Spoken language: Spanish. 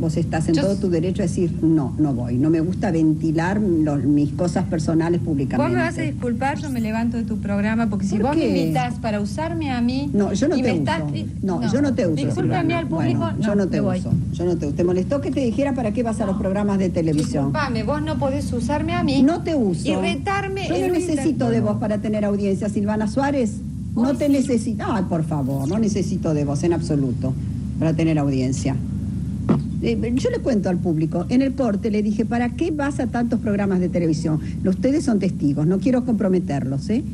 vos estás en todo tu derecho a decir no, no voy. No me gusta ventilar mis cosas personales públicamente. Vos me vas a disculpar, yo me levanto de tu programa porque si vos me invitas para usarme a mí. No, yo no te uso. No, yo no te uso. Discúlpame al público. yo no te uso. Yo no te uso. ¿Te molestó que te dijera para qué vas a los programas de televisión? Disculpame, vos no podés usarme a mí. No te uso. Y retarme. Yo no necesito de vos para tener audiencia, Silvana Suárez. No te necesito. Ay, por favor, no necesito de vos en absoluto para tener audiencia. Eh, yo le cuento al público, en el corte le dije, ¿para qué vas a tantos programas de televisión? Ustedes son testigos, no quiero comprometerlos, ¿eh?